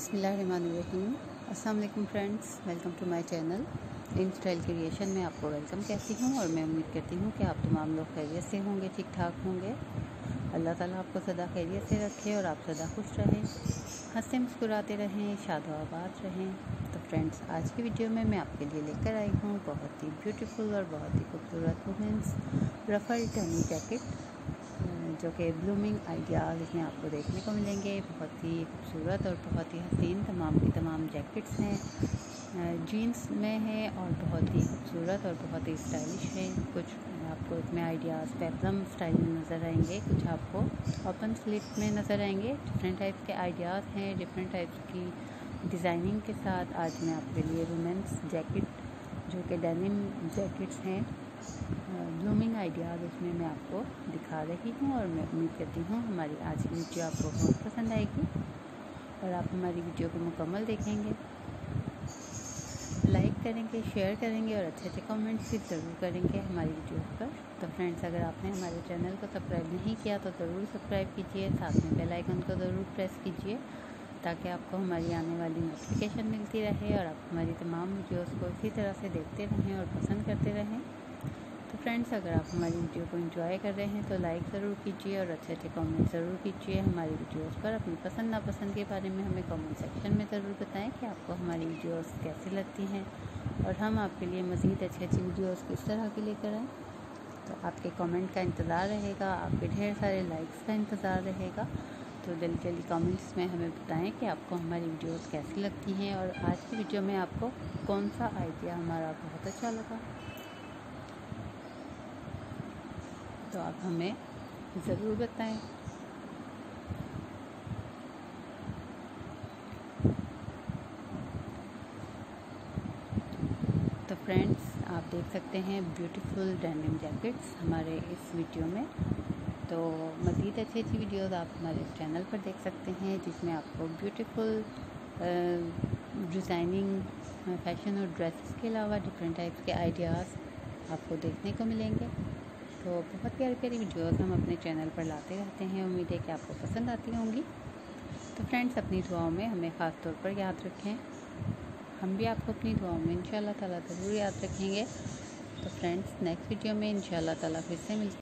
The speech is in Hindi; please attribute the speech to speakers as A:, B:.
A: बिस्मिल्लाहिर्रहमानिर्रहीम। अस्सलाम friends, welcome to my channel. In style creation में आपको वेलकम कहती हूँ और मैं उम्मीद करती हूँ कि आप तमाम लोग खैरियत से होंगे ठीक ठाक होंगे। अल्लाह ताला आपको सदा खैरियत से रखे और आप सदा खुश रहें, हँसते मुस्कुराते रहें शाद आबाद रहें। तो फ्रेंड्स, आज की वीडियो में मैं आपके लिए लेकर आई हूँ बहुत ही ब्यूटीफुल और बहुत ही खूबसूरत वुमेंस रफल टनी जैकेट जो कि ब्लूमिंग आइडियाज़ इसमें आपको देखने को मिलेंगे। बहुत ही खूबसूरत और बहुत ही हसीन तमाम की तमाम जैकेट्स हैं जीन्स में है और बहुत ही खूबसूरत और बहुत ही स्टाइलिश है। कुछ आपको इसमें आइडियाज़ पेपलम स्टाइल में नज़र आएँगे, कुछ आपको ओपन स्लिप में नज़र आएँगे। डिफरेंट टाइप्स के आइडियाज़ हैं डिफरेंट टाइप्स की डिज़ाइनिंग के साथ आज मैं आपके लिए वुमेंस जैकेट जो कि डेनिम जैकेट्स हैं ब्लूमिंग आइडियाज़ उसमें मैं आपको दिखा रही हूँ और मैं उम्मीद करती हूँ हमारी आज की वीडियो आपको बहुत पसंद आएगी और आप हमारी वीडियो को मुकम्मल देखेंगे। लाइक करेंगे, शेयर करेंगे और अच्छे अच्छे कमेंट्स भी ज़रूर करेंगे हमारी वीडियो पर। तो फ्रेंड्स, अगर आपने हमारे चैनल को सब्सक्राइब नहीं किया तो ज़रूर सब्सक्राइब कीजिए, साथ में बेल आइकन को ज़रूर प्रेस कीजिए ताकि आपको हमारी आने वाली नोटिफिकेशन मिलती रहे और आप हमारी तमाम वीडियोस को इसी तरह से देखते रहें और पसंद करते रहें। तो फ्रेंड्स अगर आप हमारी वीडियो को एंजॉय कर रहे हैं तो लाइक ज़रूर कीजिए और अच्छे अच्छे कमेंट ज़रूर कीजिए। हमारी वीडियोस पर अपनी पसंद, नापसंद के बारे में हमें कमेंट सेक्शन में ज़रूर बताएँ कि आपको हमारी वीडियोस कैसी लगती हैं। और हम आपके लिए मज़ीद अच्छी अच्छी वीडियोस किस तरह की लेकर आएँ। तो आपके कॉमेंट का इंतज़ार रहेगा, आपके ढेर सारे लाइक्स का इंतज़ार रहेगा। तो जल्दी जल्दी कमेंट्स में हमें बताएँ कि आपको हमारी वीडियोस कैसी लगती हैं और आज की वीडियो में आपको कौन सा आइडिया हमारा बहुत अच्छा लगा। तो आप हमें ज़रूर बताएँ। तो फ्रेंड्स, आप देख सकते हैं ब्यूटीफुल डेनिम जैकेट्स हमारे इस वीडियो में। तो मज़ीद अच्छी अच्छी वीडियोस आप हमारे चैनल पर देख सकते हैं, जिसमें आपको ब्यूटीफुल डिज़ाइनिंग, फ़ैशन और ड्रेसेस के अलावा डिफरेंट टाइप्स के आइडियाज़ आपको देखने को मिलेंगे। तो बहुत प्यारी प्यारी वीडियोस हम अपने चैनल पर लाते रहते हैं। उम्मीद है कि आपको पसंद आती होंगी। तो फ्रेंड्स, अपनी दुआओं में हमें ख़ास तौर पर याद रखें। हम भी आपको अपनी दुआओं में इन ताला ज़रूर याद रखेंगे। तो फ्रेंड्स नेक्स्ट वीडियो में इन ताला फिर से मिलते